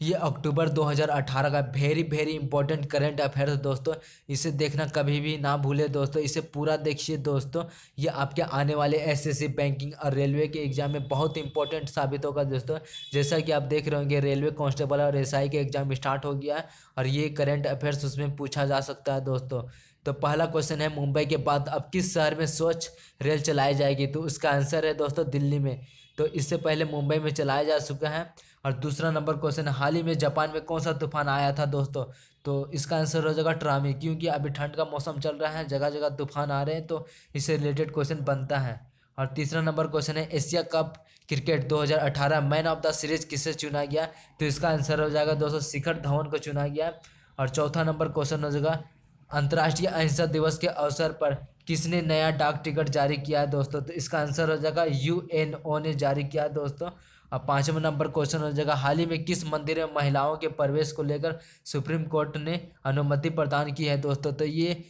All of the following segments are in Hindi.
ये अक्टूबर 2018 का very very important current affair है दोस्तों, इसे देखना कभी भी ना भूले दोस्तों, इसे पूरा देखिए दोस्तों, ये आपके आने वाले एसएससी बैंकिंग और रेलवे के एग्ज़ाम में बहुत इंपॉर्टेंट साबित होगा दोस्तों। जैसा कि आप देख रहे होंगे रेलवे कांस्टेबल और एसआई के एग्ज़ाम स्टार्ट हो गया है और ये करंट अफेयर्स उसमें पूछा जा सकता है दोस्तों। तो पहला क्वेश्चन है, मुंबई के बाद अब किस शहर में स्वच्छ रेल चलाई जाएगी? तो उसका आंसर है दोस्तों, दिल्ली में। तो इससे पहले मुंबई में चलाया जा चुका है। और दूसरा नंबर क्वेश्चन, हाल ही में जापान में कौन सा तूफ़ान आया था दोस्तों? तो इसका आंसर हो जाएगा ट्रामी, क्योंकि अभी ठंड का मौसम चल रहा है जगह जगह तूफ़ान आ रहे हैं तो इससे रिलेटेड क्वेश्चन बनता है। और तीसरा नंबर क्वेश्चन है, Asia cup cricket 2018 man of the series किसे चुना गया? तो इसका आंसर हो जाएगा दोस्तों, शिखर धवन को चुना गया। और चौथा नंबर क्वेश्चन हो जाएगा अंतर्राष्ट्रीय अहिंसा दिवस के अवसर पर किसने नया डाक टिकट जारी किया है दोस्तों? तो इसका आंसर हो जाएगा यू एन ओ ने जारी किया है दोस्तों। और पाँचवा नंबर क्वेश्चन हो जाएगा, हाल ही में किस मंदिर में महिलाओं के प्रवेश को लेकर सुप्रीम कोर्ट ने अनुमति प्रदान की है दोस्तों? तो ये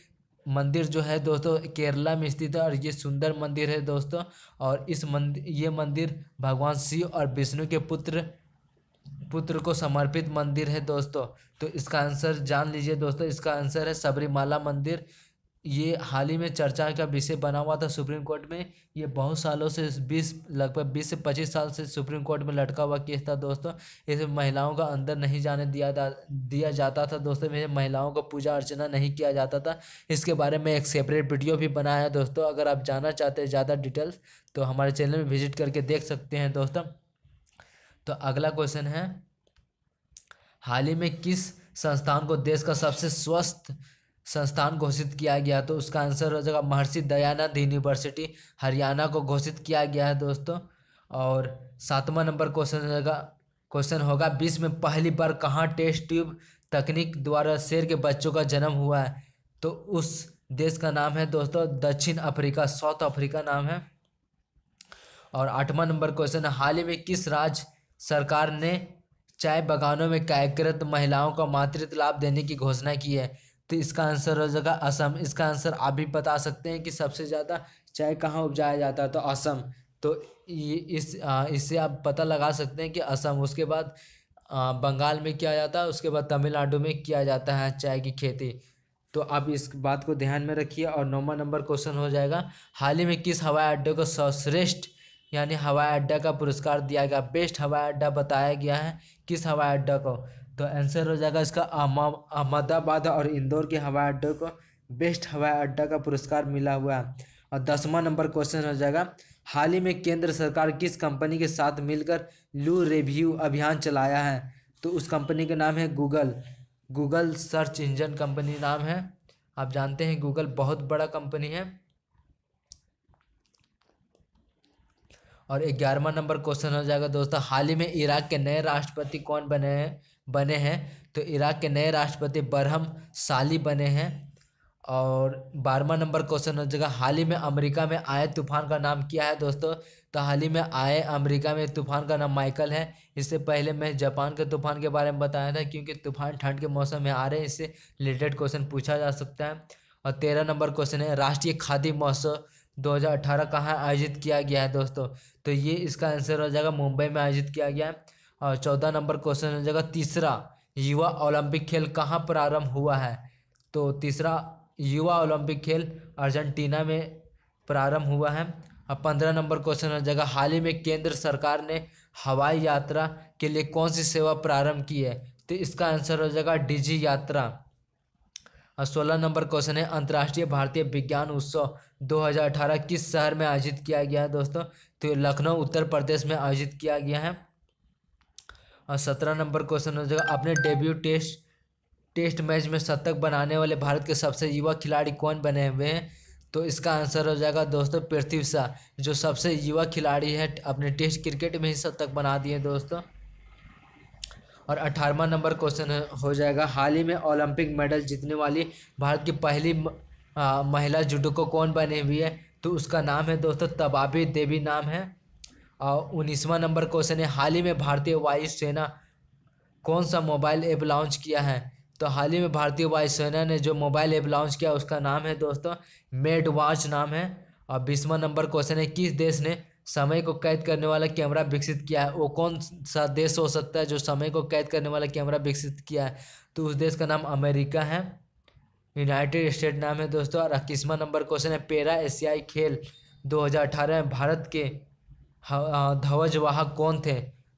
मंदिर जो है दोस्तों, केरला में स्थित है और ये सुंदर मंदिर है दोस्तों। और इस मंदिर ये मंदिर भगवान शिव और विष्णु के पुत्र पुत्र को समर्पित मंदिर है दोस्तों। तो इसका आंसर जान लीजिए दोस्तों, इसका आंसर है सबरीमाला मंदिर। ये हाल ही में चर्चा का विषय बना हुआ था सुप्रीम कोर्ट में। ये बहुत सालों से, बीस, लगभग बीस से पच्चीस साल से सुप्रीम कोर्ट में लटका हुआ केस था दोस्तों। इसमें महिलाओं का अंदर नहीं जाने दिया दिया जाता था दोस्तों। में महिलाओं को पूजा अर्चना नहीं किया जाता था। इसके बारे में एक सेपरेट वीडियो भी बनाया है दोस्तों। अगर आप जानना चाहते हैं ज़्यादा डिटेल्स तो हमारे चैनल में विज़िट करके देख सकते हैं दोस्तों। तो अगला क्वेश्चन है, हाल ही में किस संस्थान को देश का सबसे स्वस्थ संस्थान घोषित किया गया? तो उसका आंसर हो जाएगा महर्षि दयानंद यूनिवर्सिटी हरियाणा को घोषित किया गया है दोस्तों। और सातवां नंबर क्वेश्चन होगा क्वेश्चन होगा, विश्व में पहली बार कहाँ टेस्ट ट्यूब तकनीक द्वारा शेर के बच्चों का जन्म हुआ है? तो उस देश का नाम है दोस्तों, दक्षिण अफ्रीका, साउथ अफ्रीका नाम है। और आठवां नंबर क्वेश्चन हाल ही में किस राज्य सरकार ने चाय बागानों में कार्यरत महिलाओं को मातृत्व लाभ देने की घोषणा की है। तो इसका आंसर हो जाएगा असम। इसका आंसर आप भी बता सकते हैं कि सबसे ज़्यादा चाय कहाँ उपजाया जाता है? तो असम। तो ये इस इससे आप पता लगा सकते हैं कि असम। उसके बाद बंगाल में किया जाता है, उसके बाद तमिलनाडु में किया जाता है चाय की खेती। तो आप इस बात को ध्यान में रखिए और नौवा नंबर क्वेश्चन हो जाएगा, हाल ही में किस हवाई अड्डे को सर्वश्रेष्ठ यानी हवाई अड्डा का पुरस्कार दिया गया। बेस्ट हवाई अड्डा बताया गया है। किस हवाई अड्डा को? तो आंसर हो जाएगा इसका अहमदाबाद और इंदौर के हवाई अड्डे को बेस्ट हवाई अड्डा का पुरस्कार मिला हुआ है। और दसवां नंबर क्वेश्चन हो जाएगा, हाल ही में केंद्र सरकार किस कंपनी के साथ मिलकर लू रिव्यू अभियान चलाया है? तो उस कंपनी का नाम है Google. Google search engine company नाम है। आप जानते हैं गूगल बहुत बड़ा कंपनी है। और ग्यारहवा नंबर क्वेश्चन हो जाएगा दोस्तों। हाल ही में इराक के नए राष्ट्रपति कौन बने हैं? बने हैं। तो इराक के नए राष्ट्रपति बरहम साली बने हैं। और बारहवा नंबर क्वेश्चन हो जाएगा। हाल ही में अमेरिका में आए तूफ़ान का नाम क्या है दोस्तों? तो हाल ही में आए अमेरिका में तूफ़ान का नाम माइकल है। इससे पहले मैं जापान के तूफ़ान के बारे में बताया था क्योंकि तूफ़ान ठंड के मौसम में आ रहे हैं। इससे रिलेटेड क्वेश्चन पूछा जा सकता है। और तेरह नंबर क्वेश्चन है। राष्ट्रीय खाद्य महोत्सव 2018 कहाँ आयोजित किया गया है दोस्तों? तो ये इसका आंसर हो जाएगा मुंबई में आयोजित किया गया है। और चौदह नंबर क्वेश्चन हो जाएगा तीसरा युवा ओलंपिक खेल कहाँ प्रारंभ हुआ है? तो तीसरा युवा ओलंपिक खेल अर्जेंटीना में प्रारंभ हुआ है। और पंद्रह नंबर क्वेश्चन हो जाएगा हाल ही में केंद्र सरकार ने हवाई यात्रा के लिए कौन सी सेवा प्रारंभ की है? तो इसका आंसर हो जाएगा डिजी यात्रा। और सोलह नंबर क्वेश्चन है, अंतर्राष्ट्रीय भारतीय विज्ञान उत्सव 2018 किस शहर में आयोजित किया गया है दोस्तों? तो लखनऊ, उत्तर प्रदेश में आयोजित किया गया है। और सत्रह नंबर क्वेश्चन हो जाएगा, अपने डेब्यू टेस्ट टेस्ट मैच में शतक बनाने वाले भारत के सबसे युवा खिलाड़ी कौन बने हुए हैं? तो इसका आंसर हो जाएगा दोस्तों, पृथ्वी शाह, जो सबसे युवा खिलाड़ी है, अपने टेस्ट क्रिकेट में ही शतक बना दिए दोस्तों। और अठारहवा नंबर क्वेश्चन हो जाएगा हाल ही में ओलंपिक मेडल जीतने वाली भारत की पहली आ, महिला जुडो कौन बनी हुई है? तो उसका नाम है दोस्तों तबाबी देवी नाम है। और उन्नीसवा नंबर क्वेश्चन है हाल ही में भारतीय वायुसेना कौन सा मोबाइल ऐप लॉन्च किया है? तो हाल ही में भारतीय वायुसेना ने जो मोबाइल ऐप लॉन्च किया उसका नाम है दोस्तों मेड वॉच नाम है। और बीसवा नंबर क्वेश्चन है किस देश ने समय को कैद करने वाला कैमरा विकसित किया है। वो कौन सा देश हो सकता है जो समय को कैद करने वाला कैमरा विकसित किया है? तो उस देश का नाम अमेरिका है। यूनाइटेड स्टेट नाम है दोस्तों। और इक्कीसवा नंबर क्वेश्चन है, पेरा एशियाई खेल 2018 में भारत के ध्वजवाहक कौन थे?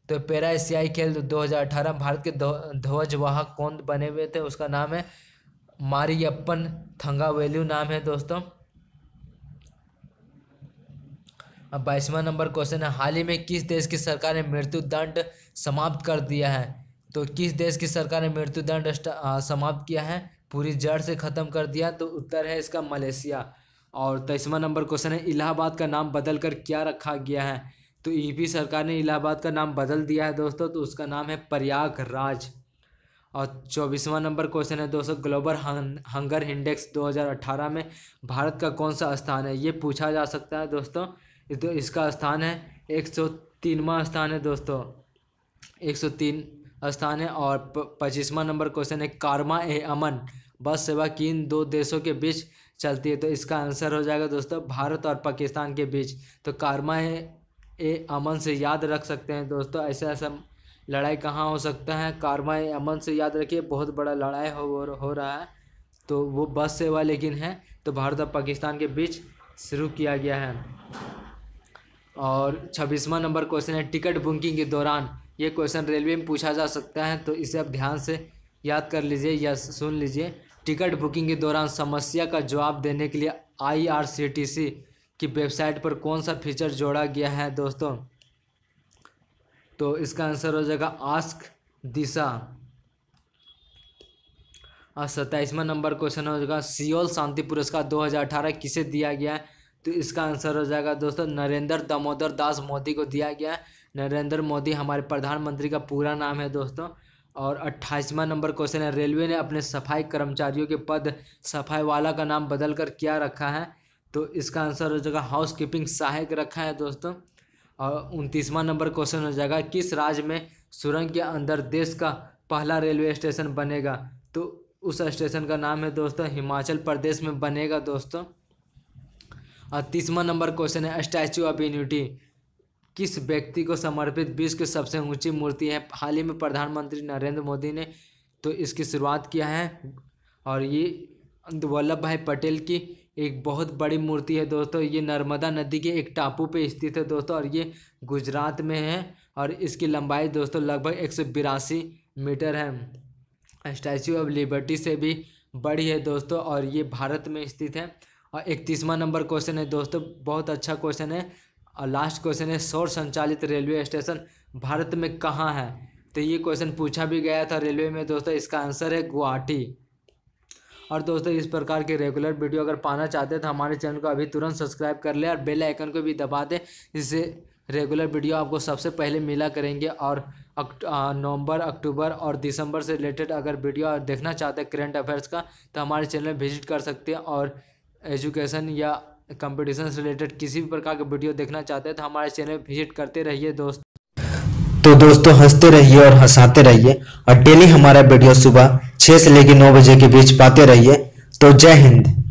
तो पेरा एशियाई खेल 2018 भारत के ध्वजवाहक कौन बने हुए थे? उसका नाम है मारियप्पन थंगावेल्यू नाम है दोस्तों। अब बाईसवा नंबर क्वेश्चन है, हाल ही में किस देश की सरकार ने मृत्यु दंड समाप्त कर दिया है? तो किस देश की सरकार ने मृत्यु दंड समाप्त किया है? पूरी जड़ से ख़त्म कर दिया तो उत्तर है इसका मलेशिया। और तेईसवा नंबर क्वेश्चन है, इलाहाबाद का नाम बदल कर क्या रखा गया है? तो ईपी सरकार ने इलाहाबाद का नाम बदल दिया है दोस्तों तो उसका नाम है प्रयागराज। और चौबीसवां नंबर क्वेश्चन है दोस्तों, ग्लोबल हंगर इंडेक्स 2018 में भारत का कौन सा स्थान है? ये पूछा जा सकता है दोस्तों। तो इसका स्थान है, एक सौ तीनवा स्थान है दोस्तों। एक सौ तीन स्थान है और पच्चीसवां नंबर क्वेश्चन है कारमा ए अमन। बस सेवा किन दो देशों के बीच चलती है? तो इसका आंसर हो जाएगा दोस्तों, भारत और पाकिस्तान के बीच। तो कारमा ए ए अमन से याद रख सकते हैं दोस्तों, ऐसा ऐसा लड़ाई कहाँ हो सकता है? कारमा ए अमन से याद रखिए, बहुत बड़ा लड़ाई हो हो रहा है। तो वो बस सेवा लेकिन है तो भारत और पाकिस्तान के बीच शुरू किया गया है। और छब्बीसवा नंबर क्वेश्चन है टिकट बुकिंग के दौरान ये क्वेश्चन रेलवे में पूछा जा सकता है तो इसे आप ध्यान से याद कर लीजिए या सुन लीजिए। टिकट बुकिंग के दौरान समस्या का जवाब देने के लिए आईआरसीटीसी की वेबसाइट पर कौन सा फीचर जोड़ा गया है दोस्तों? तो इसका आंसर हो जाएगा आस्क दिशा। और सत्ताईसवा नंबर क्वेश्चन हो जाएगा, सियोल शांति पुरस्कार 2018 किसे दिया गया है? तो इसका आंसर हो जाएगा दोस्तों, नरेंद्र दामोदर दास मोदी को दिया गया है। नरेंद्र मोदी हमारे प्रधानमंत्री का पूरा नाम है दोस्तों। और अट्ठाईसवा नंबर क्वेश्चन है, रेलवे ने अपने सफ़ाई कर्मचारियों के पद सफ़ाई वाला का नाम बदल कर क्या रखा है? तो इसका आंसर हो जाएगा हाउस कीपिंग सहायक रखा है दोस्तों। और उनतीसवां नंबर क्वेश्चन हो जाएगा, किस राज्य में सुरंग के अंदर देश का पहला रेलवे स्टेशन बनेगा? तो उस स्टेशन का नाम है दोस्तों, हिमाचल प्रदेश में बनेगा दोस्तों। और तीसवा नंबर क्वेश्चन है, स्टैचू ऑफ़ यूनिटी। किस व्यक्ति को समर्पित विश्व की सबसे ऊँची मूर्ति है? हाल ही में प्रधानमंत्री नरेंद्र मोदी ने तो इसकी शुरुआत किया है। और ये वल्लभ भाई पटेल की एक बहुत बड़ी मूर्ति है दोस्तों। ये नर्मदा नदी के एक टापू पे स्थित है दोस्तों और ये गुजरात में है और इसकी लंबाई दोस्तों लगभग एक सौ बिरासी मीटर है। स्टैचू ऑफ़ लिबर्टी से भी बड़ी है दोस्तों और ये भारत में स्थित है। और इकतीसवा नंबर क्वेश्चन है दोस्तों, बहुत अच्छा क्वेश्चन है। और लास्ट क्वेश्चन है, सौर संचालित रेलवे स्टेशन भारत में कहाँ है? तो ये क्वेश्चन पूछा भी गया था रेलवे में दोस्तों, इसका आंसर है गुवाहाटी। और दोस्तों, इस प्रकार के रेगुलर वीडियो अगर पाना चाहते हैं तो हमारे चैनल को अभी तुरंत सब्सक्राइब कर ले और बेल आइकन को भी दबा दें, जिससे रेगुलर वीडियो आपको सबसे पहले मिला करेंगे। और नवंबर, अक्टूबर और दिसंबर से रिलेटेड अगर वीडियो देखना चाहते हैं करेंट अफेयर्स का तो हमारे चैनल विज़िट कर सकते हैं। और एजुकेशन या कंपटीशन से रिलेटेड किसी भी प्रकार का वीडियो देखना चाहते हैं तो हमारे चैनल विज़िट करते रहिए दोस्त। तो दोस्तों, हँसते रहिए और हंसाते रहिए और डेली हमारा वीडियो सुबह छः से लेकर नौ बजे के बीच पाते रहिए। तो जय हिंद।